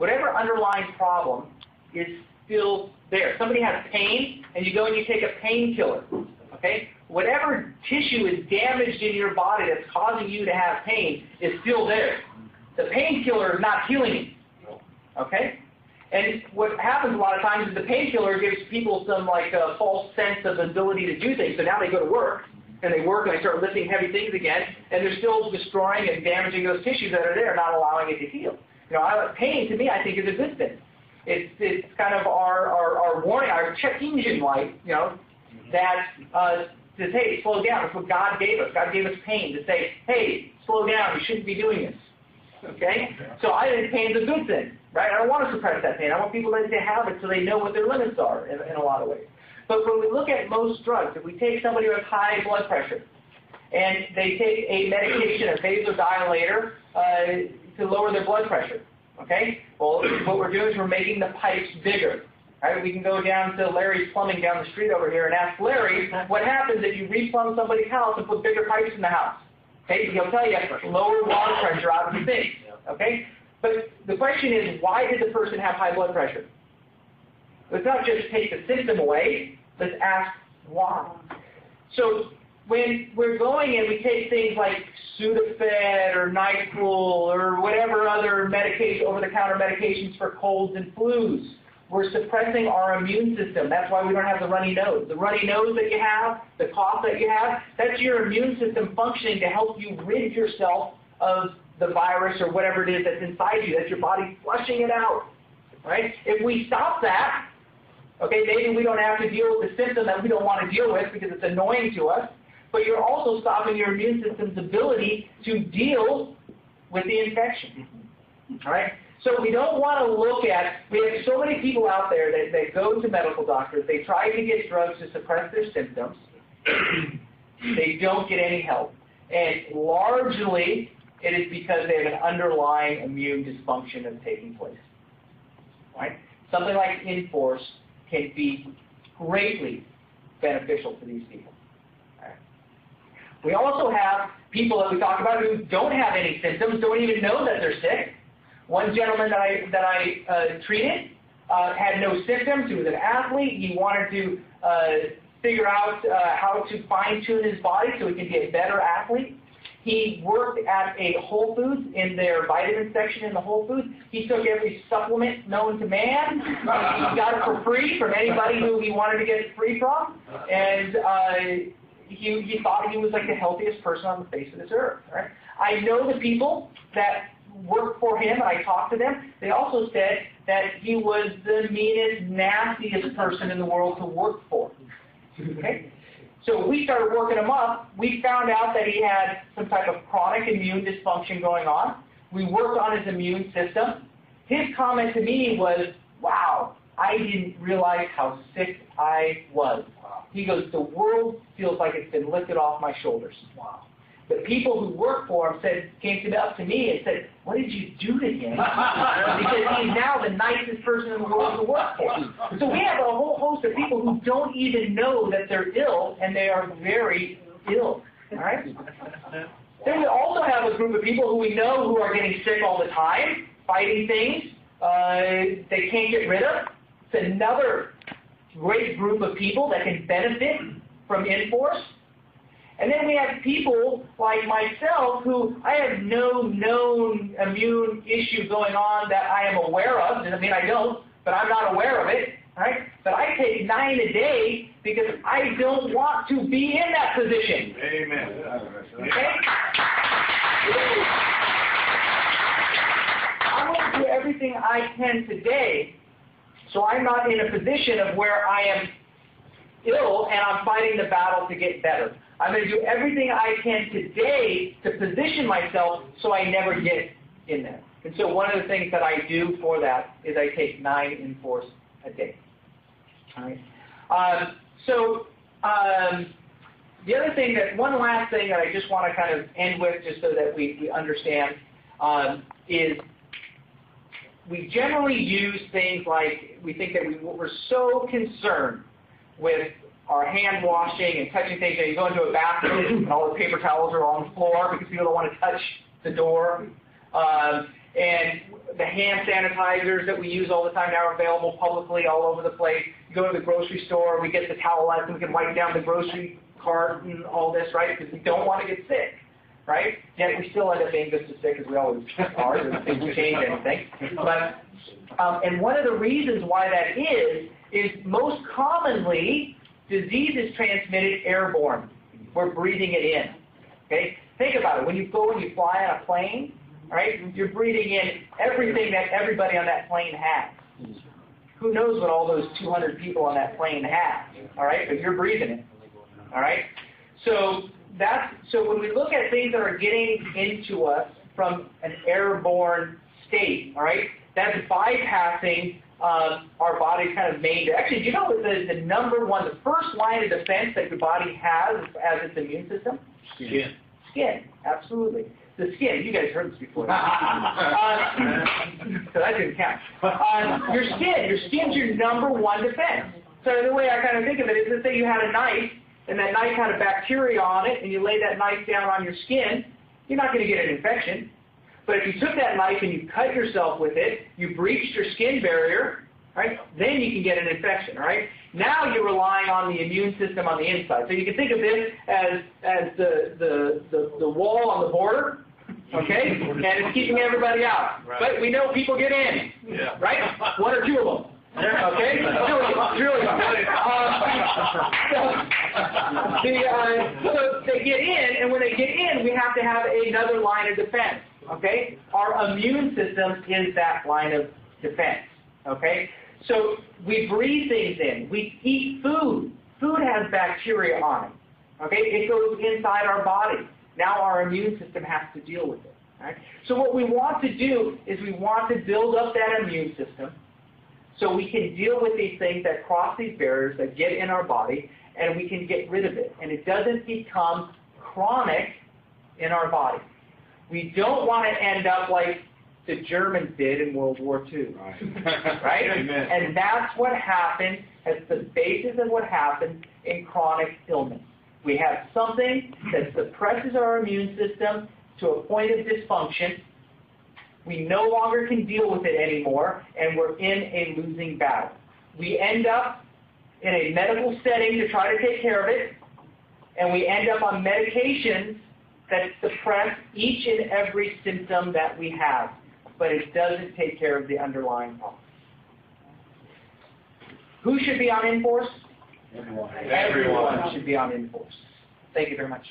whatever underlying problem is still there. Somebody has pain, and you go and you take a painkiller. Okay? Whatever tissue is damaged in your body that's causing you to have pain is still there. The painkiller is not healing it. Okay? And what happens a lot of times is the painkiller gives people some like a false sense of ability to do things. So now they go to work, and they work and they start lifting heavy things again, and they're still destroying and damaging those tissues that are there, not allowing it to heal. You know, I, pain to me, I think, is a good thing. It's, it's kind of our, our, our warning, our check engine light, you know, that uh, says, hey, slow down. That's what God gave us. God gave us pain to say, hey, slow down. You shouldn't be doing this. Okay? So I think pain is a good thing, right? I don't want to suppress that pain. I want people to have it so they know what their limits are in, in a lot of ways. But when we look at most drugs, if we take somebody with high blood pressure and they take a medication, a vasodilator, uh, to lower their blood pressure, okay? Well, what we're doing is we're making the pipes bigger. Right? We can go down to Larry's Plumbing down the street over here and ask Larry what happens if you replumb somebody's house and put bigger pipes in the house. Okay, he'll tell you lower water pressure out of the sink. Okay, but the question is, why did the person have high blood pressure? Let's not just take the symptom away. Let's ask why. So when we're going and we take things like Sudafed or NyQuil or whatever other medication, over-the-counter medications for colds and flus, we're suppressing our immune system. That's why we don't have the runny nose. The runny nose that you have, the cough that you have, that's your immune system functioning to help you rid yourself of the virus or whatever it is that's inside you. That's your body flushing it out. Right? If we stop that, okay, maybe we don't have to deal with the symptom that we don't want to deal with because it's annoying to us, but you're also stopping your immune system's ability to deal with the infection. Mm-hmm. All right? So we don't want to look at, we have so many people out there that, that go to medical doctors, they try to get drugs to suppress their symptoms, they don't get any help. And largely, it is because they have an underlying immune dysfunction that's taking place. Right? Something like Inforce can be greatly beneficial to these people. We also have people that we talk about who don't have any symptoms, don't even know that they're sick, one gentleman that I, that I uh, treated uh, had no symptoms. He was an athlete. He wanted to uh, figure out uh, how to fine-tune his body so he could be a better athlete. He worked at a Whole Foods in their vitamin section in the Whole Foods. He took every supplement known to man. He got it for free from anybody who he wanted to get it free from. And uh, he, he thought he was like the healthiest person on the face of this earth. Right? I know the people that worked for him and I talked to them, they also said that he was the meanest, nastiest person in the world to work for. Okay? So we started working him up. We found out that he had some type of chronic immune dysfunction going on. We worked on his immune system. His comment to me was, wow, I didn't realize how sick I was. He goes, the world feels like it's been lifted off my shoulders. Wow the people who work for him said, came to, up to me and said, what did you do to him? because he's now the nicest person in the world to work for. So we have a whole host of people who don't even know that they're ill, and they are very ill. All right? Then we also have a group of people who we know who are getting sick all the time, fighting things uh, they can't get rid of. It's another great group of people that can benefit from inForce. And then we have people like myself who I have no known immune issue going on that I am aware of. I mean, I don't, but I'm not aware of it. Right? But I take nine a day because I don't want to be in that position. Amen. Okay? I'm going to do everything I can today so I'm not in a position of where I am ill and I'm fighting the battle to get better. I'm going to do everything I can today to position myself so I never get in there. And so one of the things that I do for that is I take nine Inforce a day. All right. Um, so um, the other thing that, one last thing that I just want to kind of end with just so that we, we understand um, is we generally use things like, we think that we, we're so concerned with our hand washing and touching things. You, know, you go into a bathroom and all the paper towels are on the floor because people don't want to touch the door. Um, And the hand sanitizers that we use all the time now are available publicly all over the place. You go to the grocery store, we get the towelettes and we can wipe down the grocery cart and all this, right? Because we don't want to get sick, right? Yet we still end up being just as sick as we always are. It change anything. But um, and one of the reasons why that is is most commonly disease is transmitted airborne. We're breathing it in. Okay? Think about it. When you go and you fly on a plane, right, you're breathing in everything that everybody on that plane has. Who knows what all those 200 people on that plane have, all right? But you're breathing it, all right? So that's so when we look at things that are getting into us from an airborne state, all right, that's bypassing uh, our body's kind of main. Actually, do you know the, the number one, the first line of defense that your body has as its immune system? Skin. Skin, absolutely. The skin, you guys heard this before. uh, so that didn't count. Uh, your skin, your skin's your number one defense. So the way I kind of think of it is, let's say you had a knife, and that knife had a bacteria on it, and you lay that knife down on your skin, you're not going to get an infection. But if you took that knife and you cut yourself with it, you breached your skin barrier, right? Then you can get an infection, right? Now you're relying on the immune system on the inside. So you can think of this as, as the, the, the, the wall on the border, okay? And it's keeping everybody out. Right. But we know people get in, Yeah. right? One or two of them. Okay? Really, really. Uh, the, uh, so they get in, and when they get in, we have to have another line of defense. Okay? Our immune system is that line of defense. Okay? So we breathe things in. We eat food. Food has bacteria on it. Okay? It goes inside our body. Now our immune system has to deal with it. Right? So what we want to do is we want to build up that immune system so we can deal with these things that cross these barriers that get in our body and we can get rid of it. And it doesn't become chronic in our body. We don't want to end up like the Germans did in World War II. Right? Amen. And that's what happened, that's the basis of what happens in chronic illness. We have something that suppresses our immune system to a point of dysfunction. We no longer can deal with it anymore, and we're in a losing battle. We end up in a medical setting to try to take care of it, and we end up on medications that suppress each and every symptom that we have, but it doesn't take care of the underlying problem. Who should be on inForce? Everyone. Everyone should be on inForce. Thank you very much.